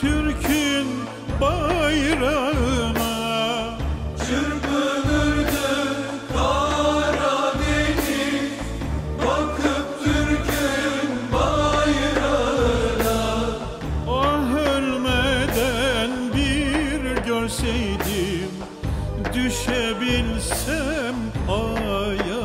Türk'ün bayrağına. Çırpınırdı Karadeniz Bakıp Türk'ün bayrağına. Ah ölmeden bir görseydim Düşebilsem aya.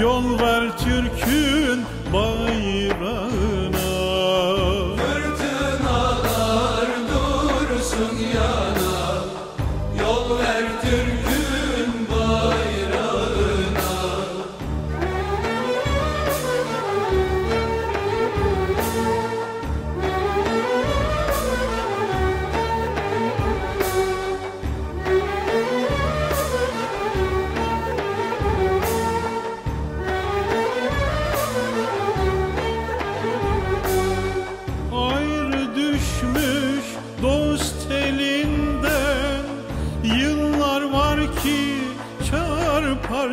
Yol ver Türk'ün bayrağı.